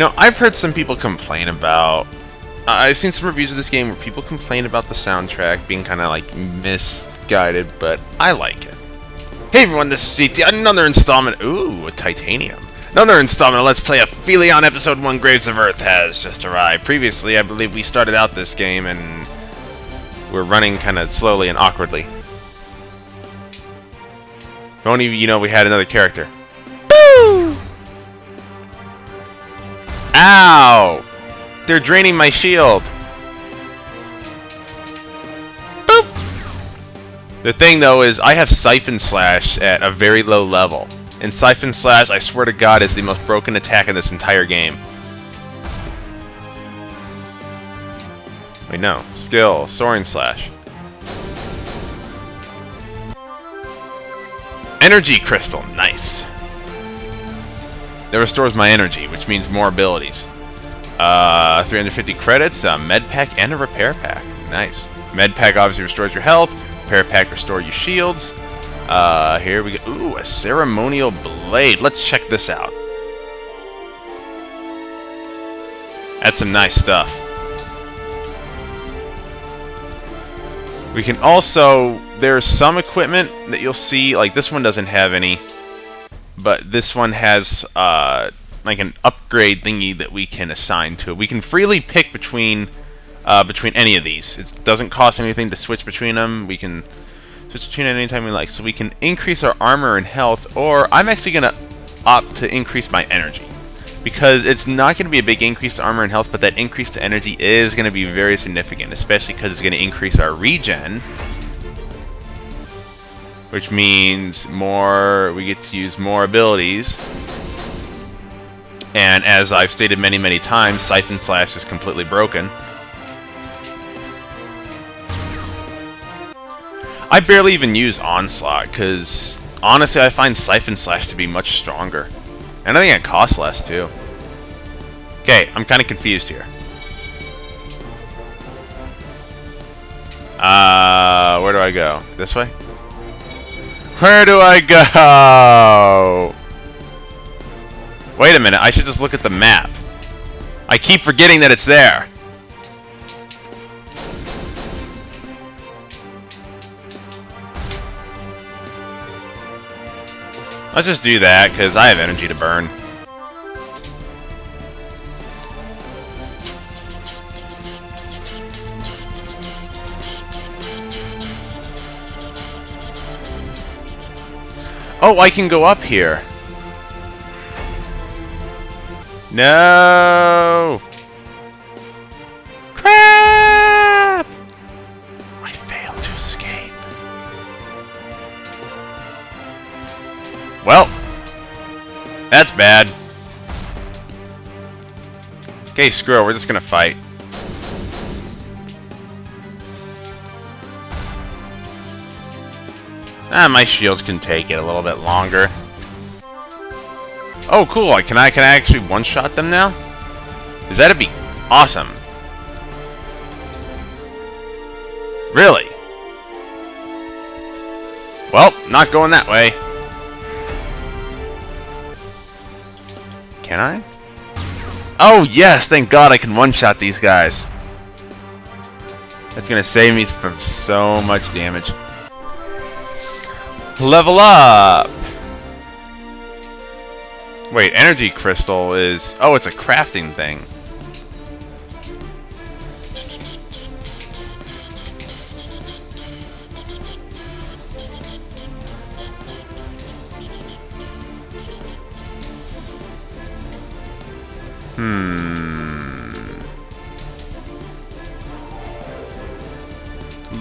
know, I've heard some people complain about... I've seen some reviews of this game where people complain about the soundtrack being kind of like misguided, but I like it. Hey everyone, this is GT, another installment... Ooh, a Titanium. Another installment of Let's Play Aphelion Episode 1 Graves of Earth has just arrived. Previously, I believe we started out this game and we're running kind of slowly and awkwardly. If only you know we had another character. Boo! Ow! They're draining my shield. Boop! The thing, though, is I have Siphon Slash at a very low level. And Siphon Slash, I swear to God, is the most broken attack in this entire game. Wait, no. Skill. Soaring Slash. Energy Crystal. Nice. That restores my energy, which means more abilities. Uh, 350 credits, a med pack, and a repair pack. Nice. Med pack obviously restores your health. Repair pack restore your shields. Uh, here we go. Ooh, a ceremonial blade. Let's check this out. That's some nice stuff. We can also... There's some equipment that you'll see, like this one doesn't have any, but this one has uh, like an upgrade thingy that we can assign to it. We can freely pick between uh, between any of these. It doesn't cost anything to switch between them. We can switch between anytime we like. So we can increase our armor and health, or I'm actually going to opt to increase my energy. Because it's not going to be a big increase to armor and health, but that increase to energy is going to be very significant, especially because it's going to increase our regen. Which means more, we get to use more abilities. And as I've stated many, many times, Siphon Slash is completely broken. I barely even use Onslaught, because honestly I find Siphon Slash to be much stronger. And I think it costs less, too. Okay, I'm kind of confused here. Uh, where do I go? This way? Where do I go? Wait a minute, I should just look at the map. I keep forgetting that it's there. Let's just do that, because I have energy to burn. Oh, I can go up here. No! Crap! I failed to escape. Well, that's bad. Okay, screw it. We're just gonna fight. Ah, my shields can take it a little bit longer. Oh, cool. I can I can I actually one-shot them now? Is that'd be awesome. Really? Well, not going that way. Can I? Oh, yes! Thank God I can one-shot these guys. That's gonna save me from so much damage. Level up! Wait, energy crystal is... Oh, it's a crafting thing. Hmm.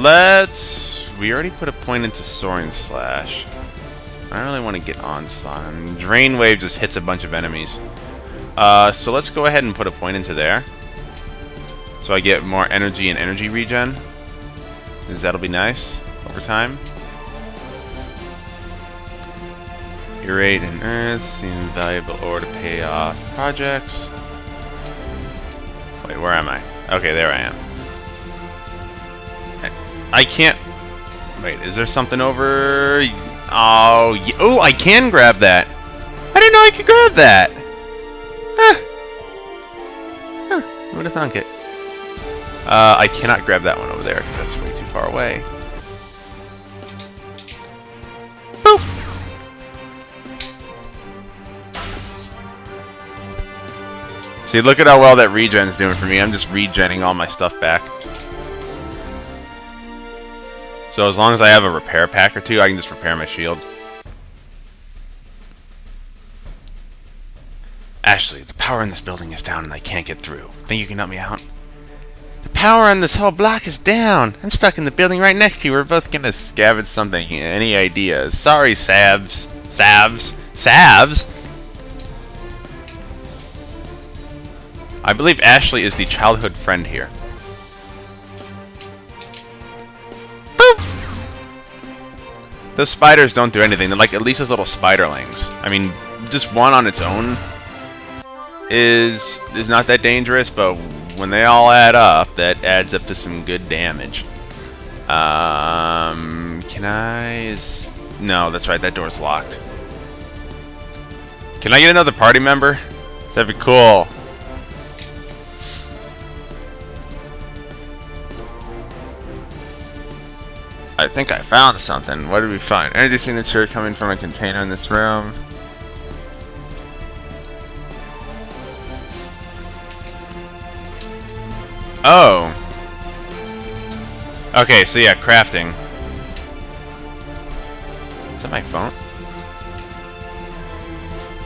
Let's we already put a point into Soaring Slash. I don't really want to get Onslaught. Drain Wave just hits a bunch of enemies. Uh, so let's go ahead and put a point into there. So I get more energy and energy regen. Because that'll be nice over time. Irate and Earth seem valuable ore to pay off projects. Wait, where am I? Okay, there I am. I can't Wait, is there something over... Oh, oh, I can grab that. I didn't know I could grab that. Huh. Who would have thunk it? Uh, I cannot grab that one over there because that's way too far away. Boop! See, look at how well that regen is doing for me. I'm just regenning all my stuff back. So as long as I have a repair pack or two, I can just repair my shield. Ashley, the power in this building is down and I can't get through. Think you can help me out? The power on this whole block is down. I'm stuck in the building right next to you. We're both gonna scavenge something. Any ideas? Sorry, Savs. Savs. Savs? I believe Ashley is the childhood friend here. Boop! Those spiders don't do anything. They're like at least as little spiderlings. I mean, just one on its own is is not that dangerous, but when they all add up, that adds up to some good damage. Um, can I? No, that's right. That door's locked. Can I get another party member? That'd be cool. I think I found something. What did we find? Energy signature coming from a container in this room. Oh. Okay, so yeah, crafting. Is that my phone?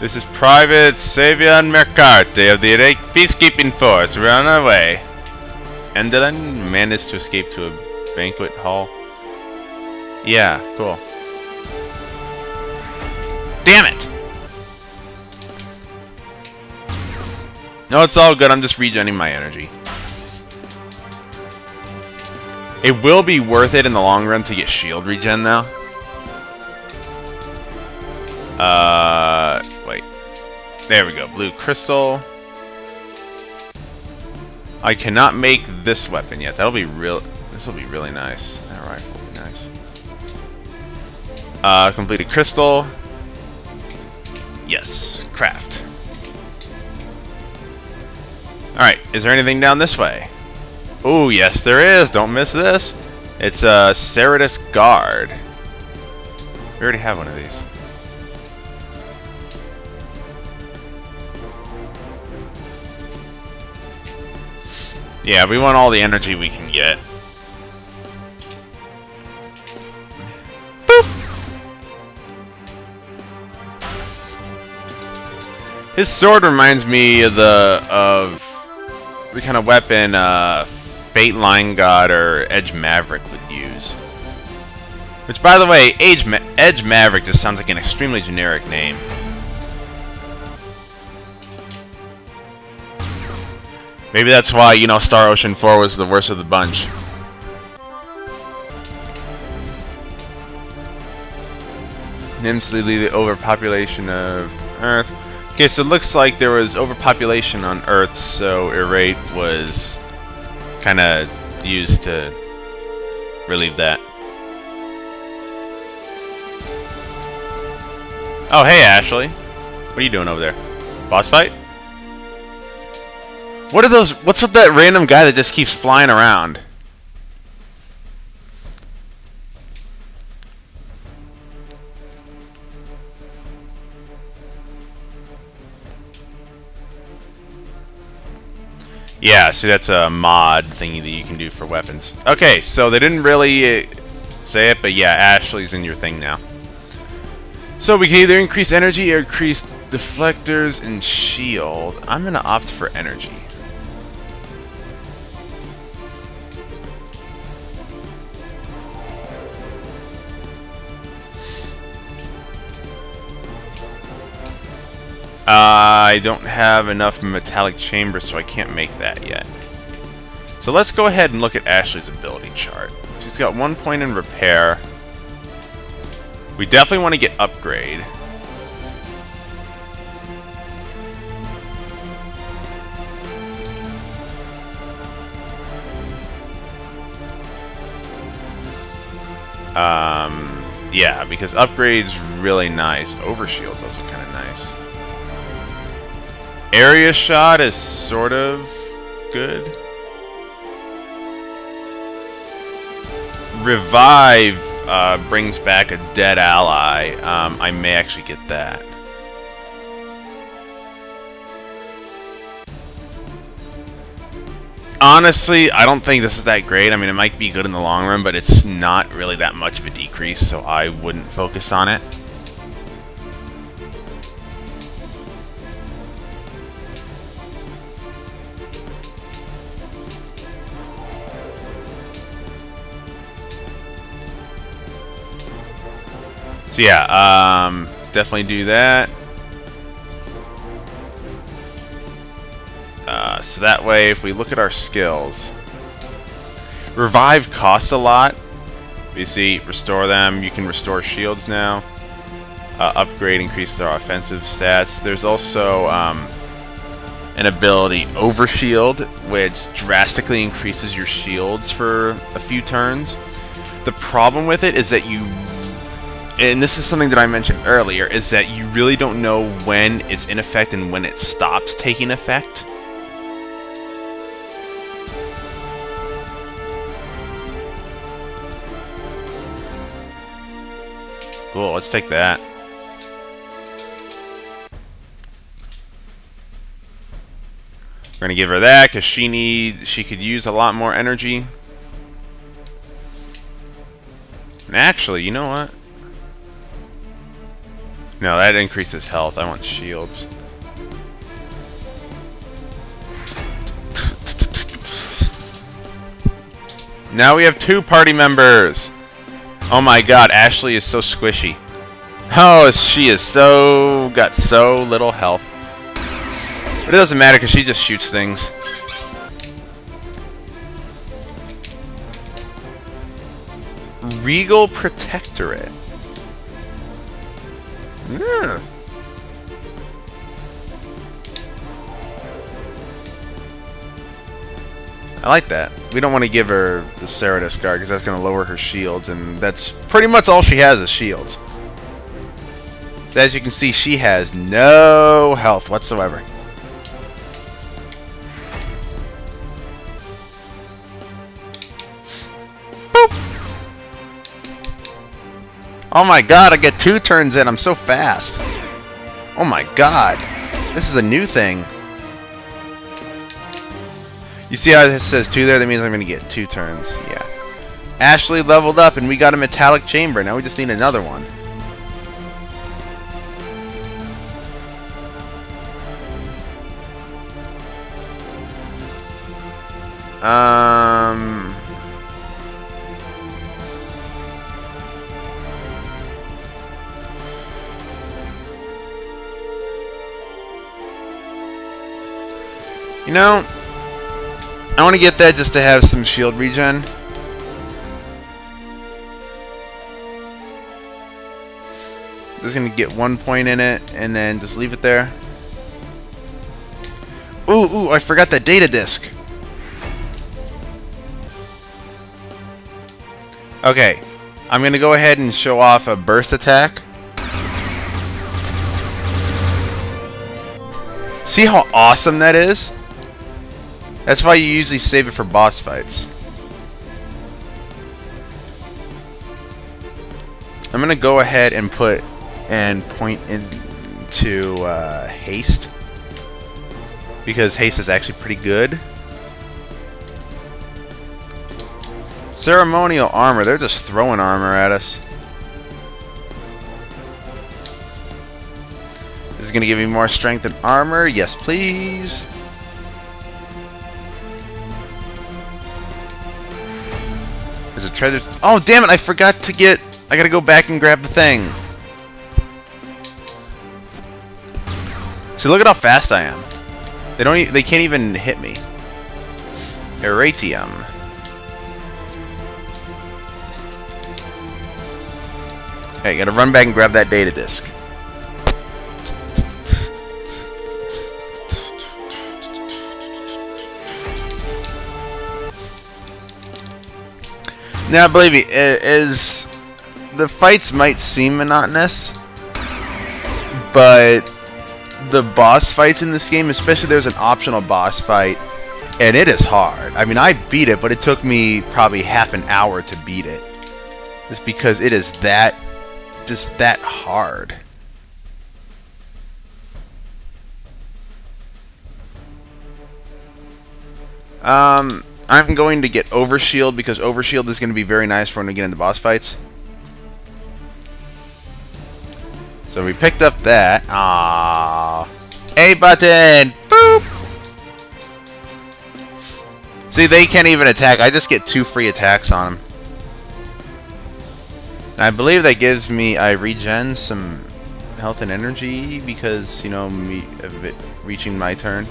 This is Private Savion Mercarte of the Iraq Peacekeeping Force. Run away. And did I manage to escape to a banquet hall? Yeah, cool. Damn it! No, it's all good. I'm just regenerating my energy. It will be worth it in the long run to get shield regen, though. Uh, wait. There we go. Blue crystal. I cannot make this weapon yet. That'll be real. This will be really nice. Uh, completed crystal. Yes, craft. Alright, is there anything down this way? Oh, yes there is. Don't miss this. It's a Ceratus Guard. We already have one of these. Yeah, we want all the energy we can get. His sword reminds me of the of the kind of weapon uh, Fayt Leingod or Edge Maverick would use. Which, by the way, Edge, Ma Edge Maverick just sounds like an extremely generic name. Maybe that's why, you know, Star Ocean 4 was the worst of the bunch. Nimsley the overpopulation of Earth. Okay, so it looks like there was overpopulation on Earth, so Irate was kind of used to relieve that. Oh, hey, Ashley. What are you doing over there? Boss fight? What are those... What's with that random guy that just keeps flying around? Yeah, see, that's a mod thingy that you can do for weapons. Okay, so they didn't really uh, say it, but yeah, Ashley's in your thing now. So we can either increase energy or increase deflectors and shield. I'm going to opt for energy. I don't have enough metallic chambers, so I can't make that yet. So let's go ahead and look at Ashley's ability chart. She's got one point in repair. We definitely want to get upgrade. Um, yeah, because upgrade's really nice. Overshield's also kind of. Area shot is sort of good. Revive uh, brings back a dead ally. Um, I may actually get that. Honestly, I don't think this is that great. I mean, it might be good in the long run, but it's not really that much of a decrease, so I wouldn't focus on it. So yeah, um, definitely do that. Uh, so that way, if we look at our skills, revive costs a lot. You see, restore them. You can restore shields now. Uh, upgrade, increase their offensive stats. There's also um, an ability, Overshield, which drastically increases your shields for a few turns. The problem with it is that you and this is something that I mentioned earlier, is that you really don't know when it's in effect and when it stops taking effect. Cool, let's take that. We're gonna give her that because she need she could use a lot more energy. And actually, you know what? No, that increases health. I want shields. Now we have two party members! Oh my god, Ashley is so squishy. Oh, she is so... got so little health. But it doesn't matter because she just shoots things. Regal Protectorate. Yeah. I like that. We don't want to give her the Cerridus Guard because that's going to lower her shields, and that's pretty much all she has is shields. As you can see, she has no health whatsoever. Oh my god, I get two turns in. I'm so fast. Oh my god. This is a new thing. You see how it says two there? That means I'm going to get two turns. Yeah. Ashley leveled up and we got a metallic chamber. Now we just need another one. Um... You know, I want to get that just to have some shield regen. Just going to get one point in it, and then just leave it there. Ooh, ooh, I forgot that data disk. Okay, I'm going to go ahead and show off a burst attack. See how awesome that is? That's why you usually save it for boss fights. I'm gonna go ahead and put and point into uh, haste because haste is actually pretty good. Ceremonial armor, they're just throwing armor at us. This is to give me more strength and armor. Yes, please. A. Oh, damn it! I forgot to get... I gotta go back and grab the thing. See, look at how fast I am. They don't. E they can't even hit me. Eratium. Hey, gotta run back and grab that data disk. Now, believe me, is the fights might seem monotonous, but the boss fights in this game, especially there's an optional boss fight And it is hard. I mean, I beat it, but it took me probably half an hour to beat it. Just because it is that, just that hard. Um, I'm going to get Overshield because Overshield is going to be very nice for when we get into boss fights. So we picked up that. Ah, A button! Boop! See, they can't even attack. I just get two free attacks on them. And I believe that gives me... I regen some health and energy because, you know, me reaching my turn.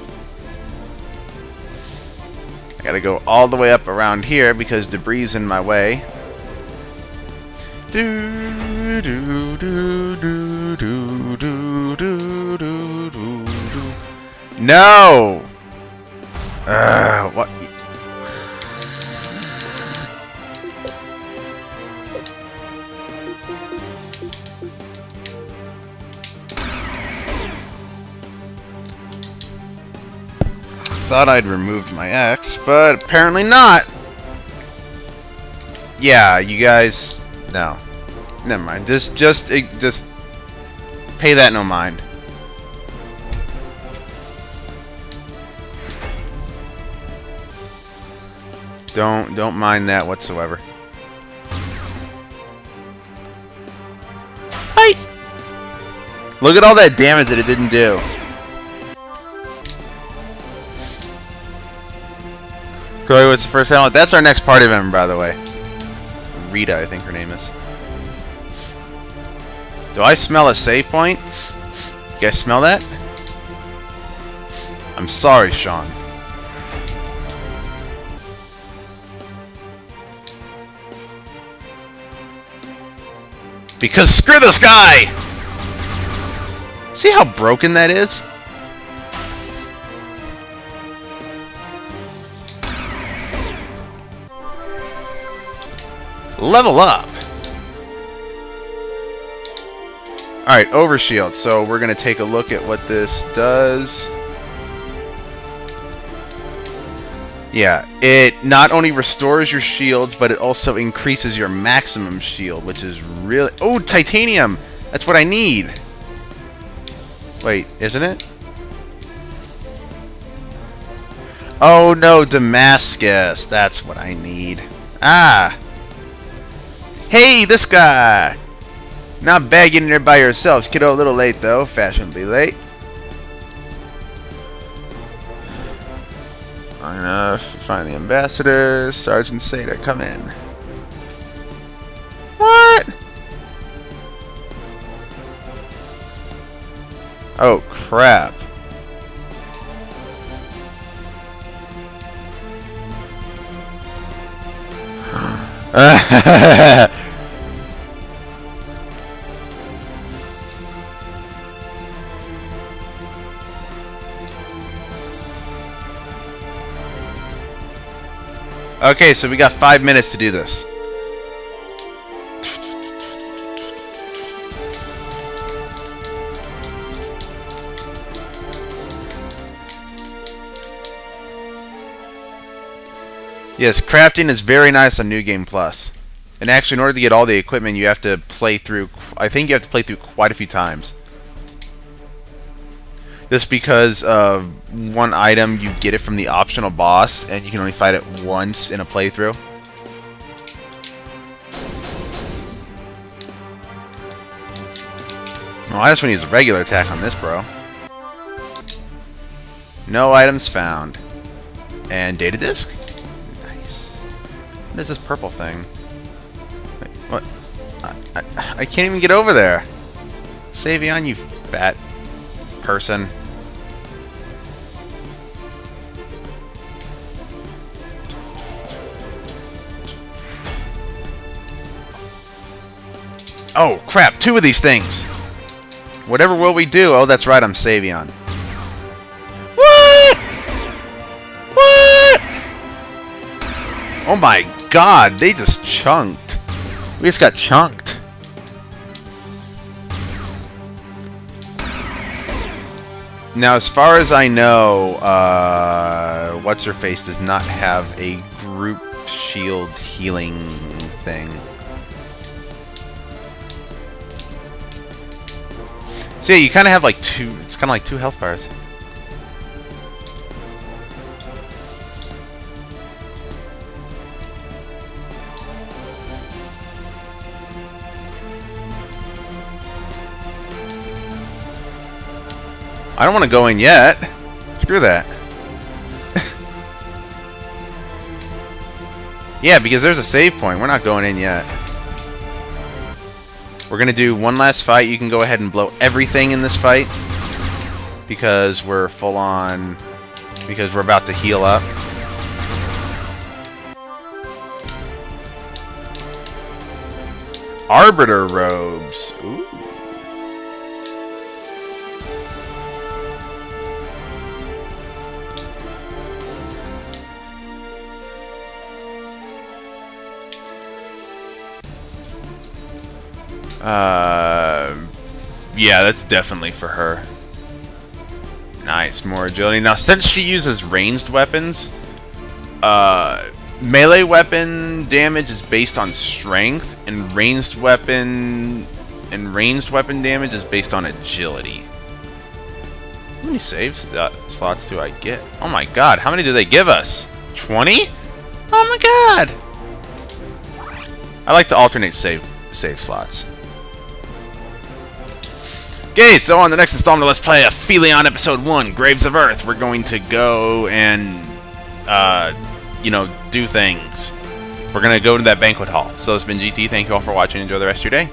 I gotta go all the way up around here because debris is in my way. Do do do do do do do do do No. Uh, what? Thought I'd removed my X, but apparently not. Yeah, you guys... No. Never mind. Just, just, just... Pay that no mind. Don't, don't mind that whatsoever. Fight! Look at all that damage that it didn't do. Chloe was the first element. That's our next party member, by the way. Rita, I think her name is. Do I smell a save point? You guys smell that? I'm sorry, Sean. Because screw this guy! See how broken that is? Level up! Alright, Overshield. So we're going to take a look at what this does. Yeah, it not only restores your shields, but it also increases your maximum shield, which is really... Oh, titanium! That's what I need! Wait, isn't it? Oh no, Damascus! That's what I need. Ah! Hey, this guy! Not bad getting there by yourselves. Kiddo, a little late though. Fashionably late. Enough. Find the ambassador. Sergeant Seda, come in. What? Oh, crap. okay, so we got five minutes to do this. Yes, crafting is very nice on New Game Plus. And actually, in order to get all the equipment, you have to play through... I think you have to play through quite a few times. Just because of one item, you get it from the optional boss, and you can only fight it once in a playthrough. Oh, I just want to use a regular attack on this, bro. No items found. And data disk? What is this purple thing? What? I, I, I, can't even get over there. Savion, you fat person. Oh, crap. Two of these things. Whatever will we do? Oh, that's right. I'm Savion. What? What? Oh my god, they just chunked. We just got chunked. Now, as far as I know, uh, what's her face does not have a group shield healing thing. So yeah, you kind of have like two. It's kind of like two health bars. I don't want to go in yet. Screw that. yeah, because there's a save point. We're not going in yet. We're going to do one last fight. You can go ahead and blow everything in this fight. Because we're full on... Because we're about to heal up. Arbiter robes. Uh, yeah, that's definitely for her. Nice, more agility. Now, since she uses ranged weapons, uh, melee weapon damage is based on strength, and ranged weapon and ranged weapon damage is based on agility. How many save slots do I get? Oh my god, how many do they give us? 20? Oh my god! I like to alternate save save slots. Okay, so on the next installment Let's Play Aphelion Episode 1, Graves of Earth, we're going to go and, uh, you know, do things. We're going to go to that banquet hall. So it's been GT. Thank you all for watching. Enjoy the rest of your day.